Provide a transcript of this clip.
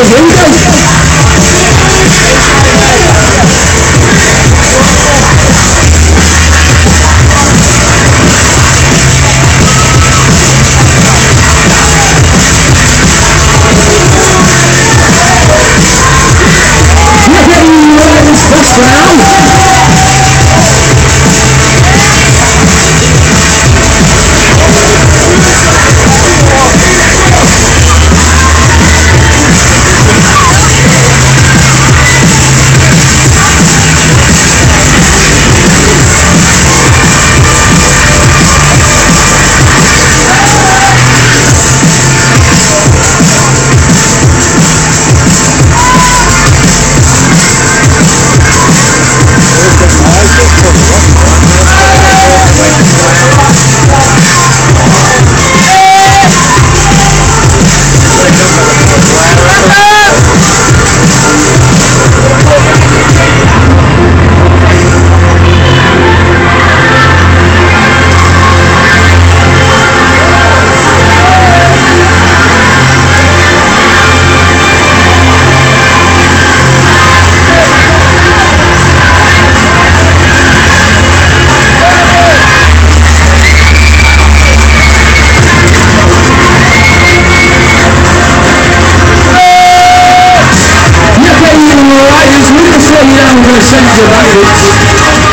我一个一 You we're going to send you about it.